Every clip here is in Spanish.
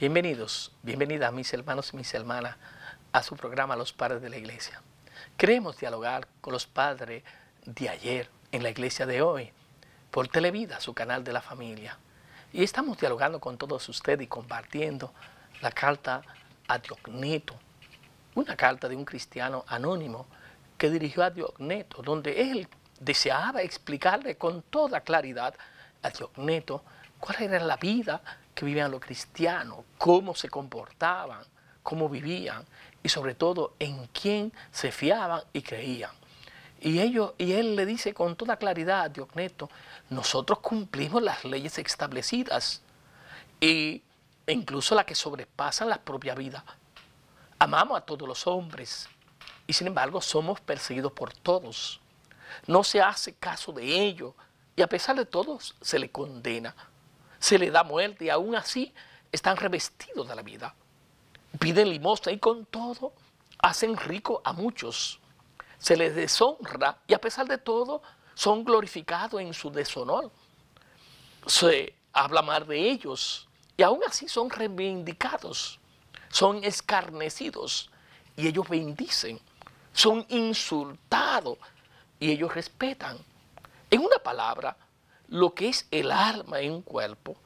Bienvenidos, bienvenidas mis hermanos y mis hermanas a su programa Los Padres de la Iglesia. Queremos dialogar con los padres de ayer en la iglesia de hoy por Televida, su canal de la familia. Y estamos dialogando con todos ustedes y compartiendo la carta a Diogneto, una carta de un cristiano anónimo que dirigió a Diogneto, donde él deseaba explicarle con toda claridad a Diogneto cuál era la vida que vivían los cristianos, cómo se comportaban, cómo vivían y sobre todo en quién se fiaban y creían. Y, ellos, y él le dice con toda claridad Diogneto, nosotros cumplimos las leyes establecidas e incluso las que sobrepasan la propia vida. Amamos a todos los hombres y sin embargo somos perseguidos por todos. No se hace caso de ello y a pesar de todo se le condena se le da muerte y aún así están revestidos de la vida. Piden limosna y con todo hacen rico a muchos. Se les deshonra y a pesar de todo son glorificados en su deshonor. Se habla mal de ellos y aún así son reivindicados, son escarnecidos y ellos bendicen, son insultados y ellos respetan. En una palabra, lo que es el alma en un cuerpo,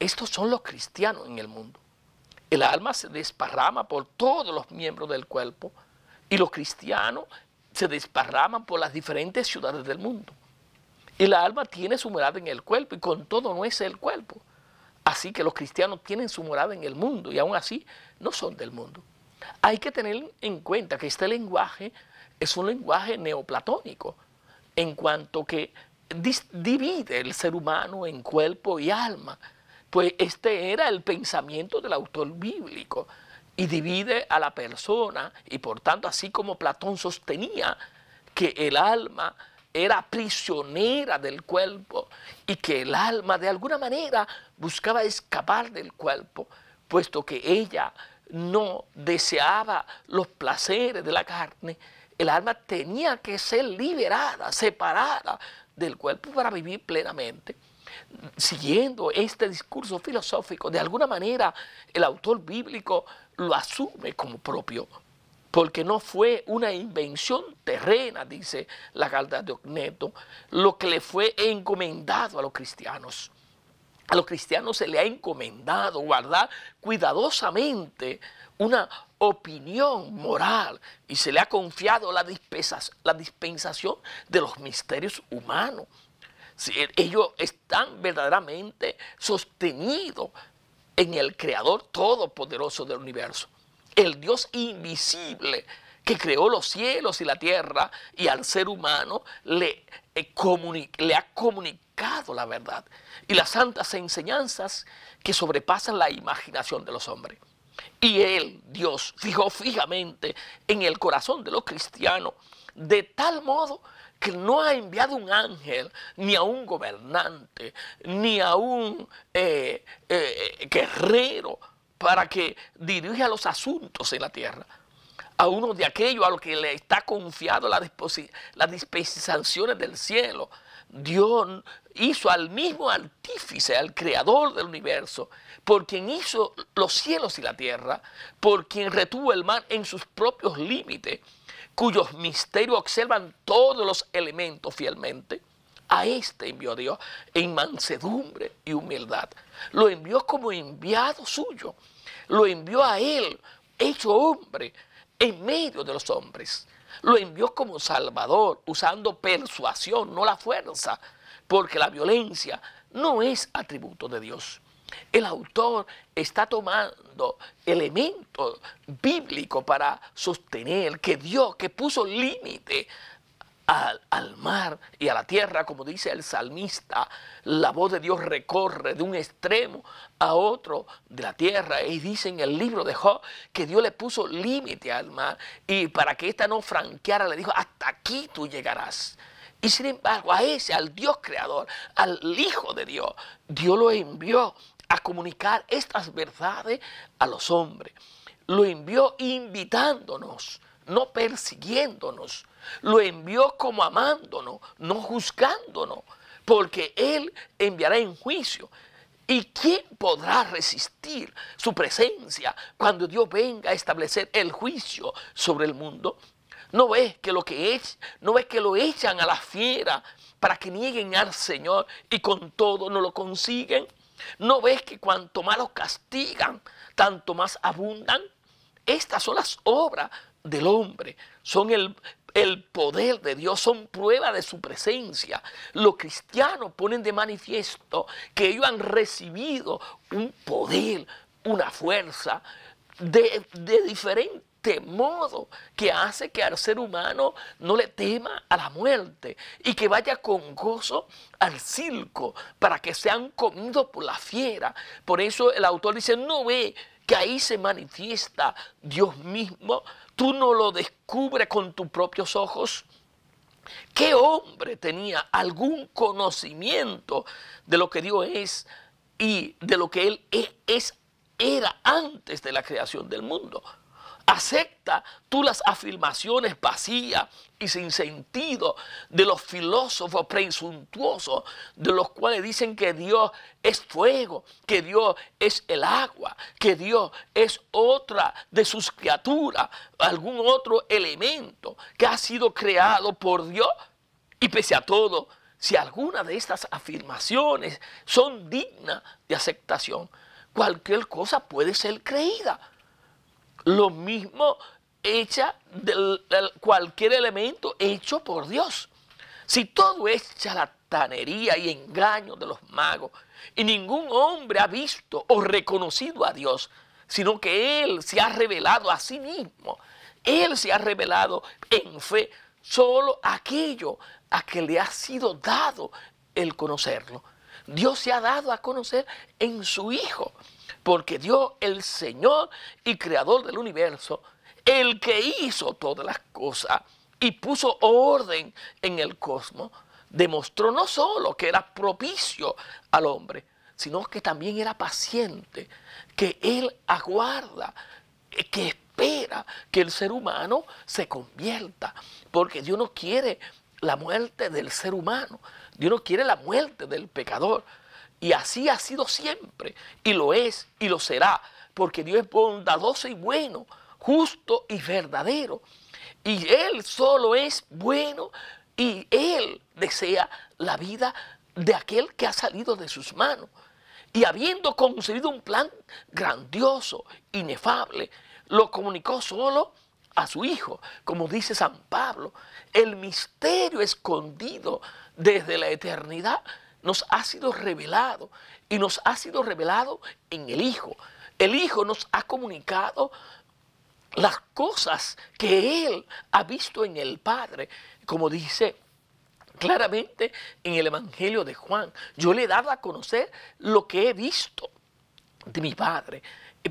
estos son los cristianos en el mundo. El alma se desparrama por todos los miembros del cuerpo y los cristianos se desparraman por las diferentes ciudades del mundo. El alma tiene su morada en el cuerpo y con todo no es el cuerpo. Así que los cristianos tienen su morada en el mundo y aún así no son del mundo. Hay que tener en cuenta que este lenguaje es un lenguaje neoplatónico, en cuanto que divide el ser humano en cuerpo y alma. Pues este era el pensamiento del autor bíblico y divide a la persona y por tanto así como Platón sostenía que el alma era prisionera del cuerpo y que el alma de alguna manera buscaba escapar del cuerpo, puesto que ella no deseaba los placeres de la carne, el alma tenía que ser liberada, separada del cuerpo para vivir plenamente. Siguiendo este discurso filosófico, de alguna manera el autor bíblico lo asume como propio, porque no fue una invención terrena, dice la carta de Ogneto, lo que le fue encomendado a los cristianos. A los cristianos se le ha encomendado guardar cuidadosamente una opinión moral y se le ha confiado la, dispensación de los misterios humanos. ellos están verdaderamente sostenidos en el Creador Todopoderoso del universo, el Dios invisible que creó los cielos y la tierra y al ser humano le, eh, le ha comunicado la verdad y las santas enseñanzas que sobrepasan la imaginación de los hombres. Y él, Dios, fijó fijamente en el corazón de los cristianos, de tal modo que no ha enviado un ángel, ni a un gobernante, ni a un eh, eh, guerrero para que dirija los asuntos en la tierra. A uno de aquellos a los que le está confiado las dispensaciones del cielo. Dios hizo al mismo artífice, al creador del universo, por quien hizo los cielos y la tierra, por quien retuvo el mar en sus propios límites, cuyos misterios observan todos los elementos fielmente. A este envió Dios en mansedumbre y humildad. Lo envió como enviado suyo. Lo envió a él, hecho hombre, en medio de los hombres. Lo envió como Salvador, usando persuasión, no la fuerza, porque la violencia no es atributo de Dios. El autor está tomando elementos bíblicos para sostener que Dios, que puso límite al, al, mar y a la tierra, como dice el salmista, la voz de Dios recorre de un extremo a otro de la tierra. Y dice en el libro de Job que Dios le puso límite al mar y para que ésta no franqueara le dijo, hasta aquí tú llegarás. Y sin embargo, a ese, al Dios creador, al Hijo de Dios, Dios lo envió a comunicar estas verdades a los hombres. Lo envió invitándonos, no persiguiéndonos. Lo envió como amándonos, no juzgándonos, porque Él enviará en juicio. ¿Y quién podrá resistir su presencia cuando Dios venga a establecer el juicio sobre el mundo? ¿No ves que lo que es, no ves que lo echan a la fiera para que nieguen al Señor y con todo no lo consiguen? ¿No ves que cuanto más los castigan, tanto más abundan? Estas son las obras del hombre, son el, el poder de Dios, son prueba de su presencia. Los cristianos ponen de manifiesto que ellos han recibido un poder, una fuerza de, diferente modo que hace que al ser humano no le tema a la muerte y que vaya con gozo al circo para que sean comidos por la fiera. Por eso el autor dice, no ve que ahí se manifiesta Dios mismo, tú no lo descubres con tus propios ojos. ¿Qué hombre tenía algún conocimiento de lo que Dios es y de lo que Él es, era antes de la creación del mundo? Acepta tú las afirmaciones vacías y sin sentido de los filósofos presuntuosos, de los cuales dicen que Dios es fuego, que Dios es el agua, que Dios es otra de sus criaturas, algún otro elemento que ha sido creado por Dios. Y pese a todo, si alguna de estas afirmaciones son dignas de aceptación, cualquier cosa puede ser creída. Lo mismo hecha de cualquier elemento hecho por Dios. Si todo es charlatanería y engaño de los magos, y ningún hombre ha visto o reconocido a Dios, sino que Él se ha revelado a sí mismo, Él se ha revelado en fe, solo aquello a que le ha sido dado el conocerlo. Dios se ha dado a conocer en su Hijo porque Dios, el Señor y Creador del universo, el que hizo todas las cosas y puso orden en el cosmos, demostró no solo que era propicio al hombre, sino que también era paciente, que Él aguarda, que espera que el ser humano se convierta, porque Dios no quiere la muerte del ser humano, Dios no quiere la muerte del pecador, y así ha sido siempre, y lo es y lo será, porque Dios es bondadoso y bueno, justo y verdadero. Y Él solo es bueno y Él desea la vida de aquel que ha salido de sus manos. Y habiendo concebido un plan grandioso, inefable, lo comunicó solo a su Hijo, como dice San Pablo. El misterio escondido desde la eternidad nos ha sido revelado y nos ha sido revelado en el Hijo. El Hijo nos ha comunicado las cosas que Él ha visto en el Padre, como dice claramente en el Evangelio de Juan. Yo le he dado a conocer lo que he visto de mi Padre,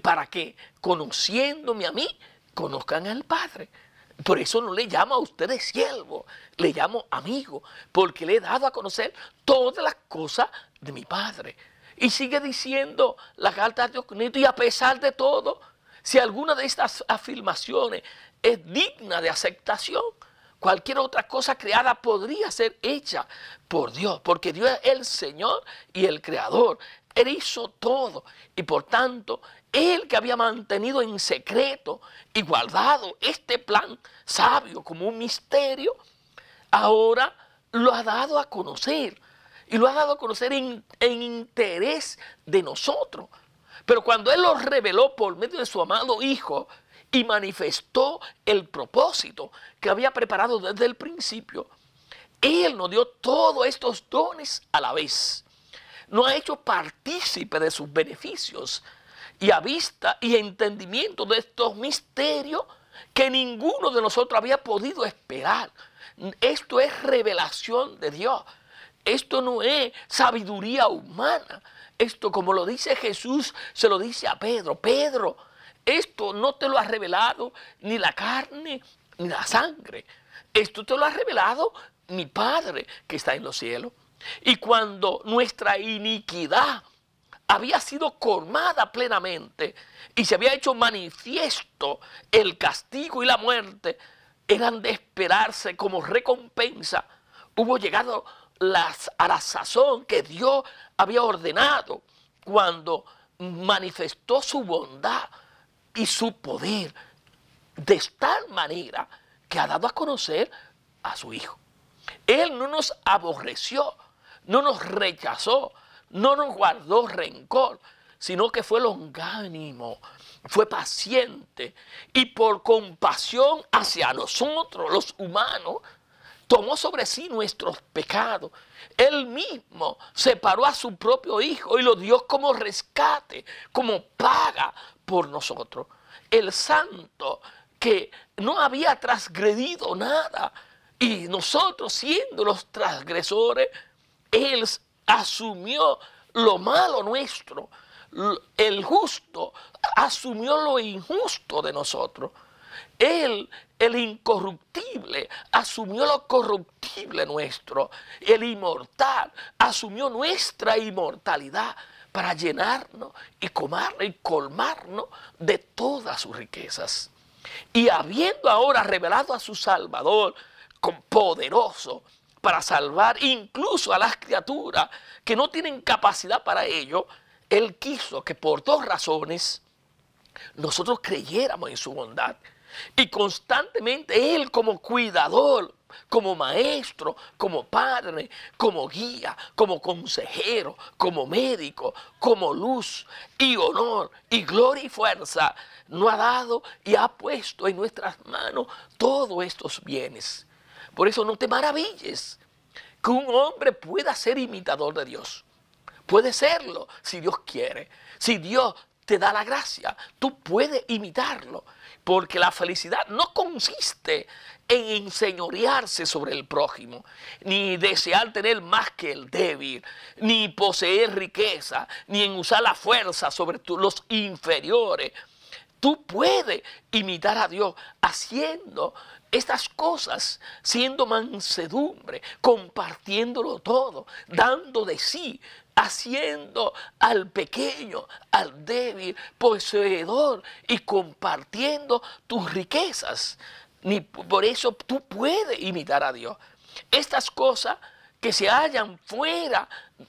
para que conociéndome a mí, conozcan al Padre. Por eso no le llamo a ustedes siervo, le llamo amigo, porque le he dado a conocer todas las cosas de mi Padre. Y sigue diciendo la carta de Dios, y a pesar de todo, si alguna de estas afirmaciones es digna de aceptación, cualquier otra cosa creada podría ser hecha por Dios, porque Dios es el Señor y el Creador. Él hizo todo y por tanto él que había mantenido en secreto y guardado este plan sabio como un misterio, ahora lo ha dado a conocer. Y lo ha dado a conocer en, interés de nosotros. Pero cuando Él lo reveló por medio de su amado Hijo y manifestó el propósito que había preparado desde el principio, Él nos dio todos estos dones a la vez. Nos ha hecho partícipe de sus beneficios y a vista y entendimiento de estos misterios que ninguno de nosotros había podido esperar. Esto es revelación de Dios. Esto no es sabiduría humana. Esto, como lo dice Jesús, se lo dice a Pedro. Pedro, esto no te lo ha revelado ni la carne ni la sangre. Esto te lo ha revelado mi Padre que está en los cielos. Y cuando nuestra iniquidad había sido colmada plenamente y se había hecho manifiesto el castigo y la muerte, eran de esperarse como recompensa. Hubo llegado las, a la sazón que Dios había ordenado cuando manifestó su bondad y su poder de tal manera que ha dado a conocer a su Hijo. Él no nos aborreció, no nos rechazó, no nos guardó rencor, sino que fue longánimo, fue paciente y por compasión hacia nosotros, los humanos, tomó sobre sí nuestros pecados. Él mismo separó a su propio Hijo y lo dio como rescate, como paga por nosotros. El santo que no había transgredido nada y nosotros siendo los transgresores, Él asumió lo malo nuestro. El justo asumió lo injusto de nosotros. Él, el incorruptible, asumió lo corruptible nuestro. El inmortal asumió nuestra inmortalidad para llenarnos y comarnos y colmarnos de todas sus riquezas. Y habiendo ahora revelado a su Salvador con poderoso para salvar incluso a las criaturas que no tienen capacidad para ello, Él quiso que por dos razones nosotros creyéramos en su bondad. Y constantemente Él como cuidador, como maestro, como padre, como guía, como consejero, como médico, como luz y honor y gloria y fuerza, nos ha dado y ha puesto en nuestras manos todos estos bienes. Por eso no te maravilles que un hombre pueda ser imitador de Dios. Puede serlo si Dios quiere. Si Dios te da la gracia, tú puedes imitarlo. Porque la felicidad no consiste en enseñorearse sobre el prójimo, ni desear tener más que el débil, ni poseer riqueza, ni en usar la fuerza sobre los inferiores. Tú puedes imitar a Dios haciendo estas cosas, siendo mansedumbre, compartiéndolo todo, dando de sí, haciendo al pequeño, al débil, poseedor y compartiendo tus riquezas. Ni por eso tú puedes imitar a Dios. Estas cosas que se hallan fuera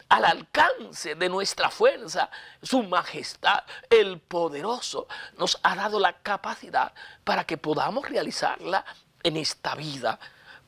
al alcance de nuestra fuerza, su majestad, el poderoso, nos ha dado la capacidad para que podamos realizarla en esta vida.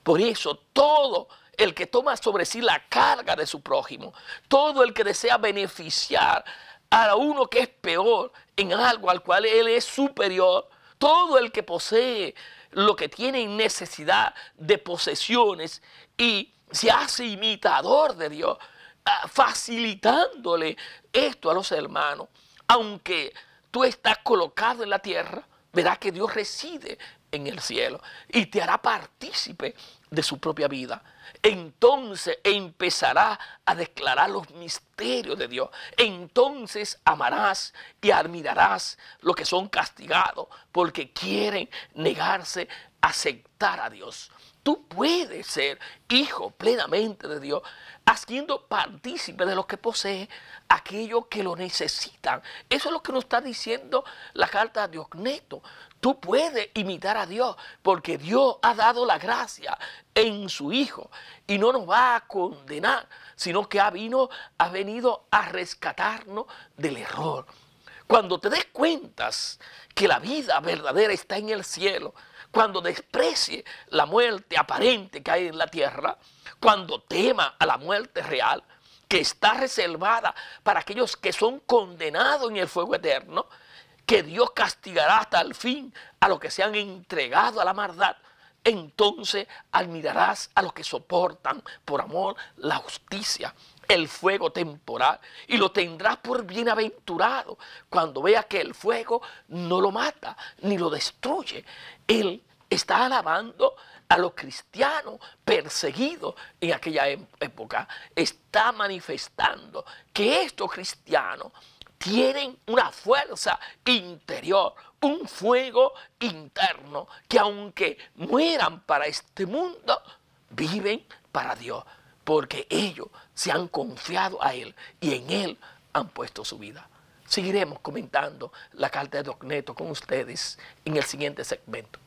Por eso todo el que toma sobre sí la carga de su prójimo, todo el que desea beneficiar a uno que es peor en algo al cual él es superior, todo el que posee lo que tiene necesidad de posesiones y se hace imitador de Dios, ah, facilitándole esto a los hermanos. Aunque tú estás colocado en la tierra, verás que Dios reside en el cielo y te hará partícipe de su propia vida. Entonces empezará a declarar los misterios de Dios. Entonces amarás y admirarás lo que son castigados porque quieren negarse a aceptar a Dios. Tú puedes ser hijo plenamente de Dios, haciendo partícipe de lo que posee aquellos que lo necesitan. Eso es lo que nos está diciendo la carta de Ocneto. Tú puedes imitar a Dios porque Dios ha dado la gracia en su Hijo y no nos va a condenar, sino que ha, vino, ha venido a rescatarnos del error. Cuando te des cuentas que la vida verdadera está en el cielo, cuando desprecie la muerte aparente que hay en la tierra, cuando tema a la muerte real, que está reservada para aquellos que son condenados en el fuego eterno, que Dios castigará hasta el fin a los que se han entregado a la maldad, entonces admirarás a los que soportan por amor la justicia, el fuego temporal, y lo tendrás por bienaventurado cuando vea que el fuego no lo mata ni lo destruye. Él está alabando a los cristianos perseguidos en aquella época. Está manifestando que estos cristianos tienen una fuerza interior, un fuego interno, que aunque mueran para este mundo, viven para Dios, porque ellos se han confiado a Él y en Él han puesto su vida. Seguiremos comentando la carta de Docneto con ustedes en el siguiente segmento.